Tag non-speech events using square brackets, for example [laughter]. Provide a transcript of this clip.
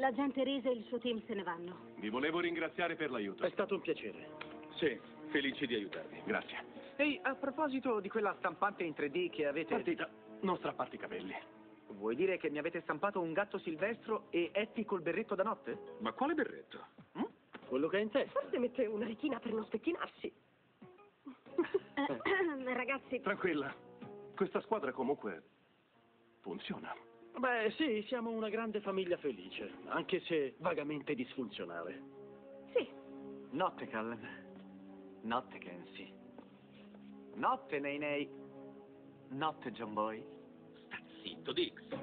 L'agente Reese e il suo team se ne vanno. Vi volevo ringraziare per l'aiuto. È stato un piacere. Sì, felici di aiutarvi. Grazie. Ehi, a proposito di quella stampante in 3D che avete... Partita, non strapparti i capelli. Vuoi dire che mi avete stampato un gatto silvestro e Effie col berretto da notte? Ma quale berretto? Quello che hai in testa. Forse mette una retina per non spettinarsi. [coughs] Ragazzi, Tranquilla. Questa squadra comunque funziona. Beh, sì, siamo una grande famiglia felice, anche se vagamente disfunzionale. Sì, Notte, Callum. Notte, Kenzie. Notte, Nei Nei. Notte, John Boy. Zitto, Dix.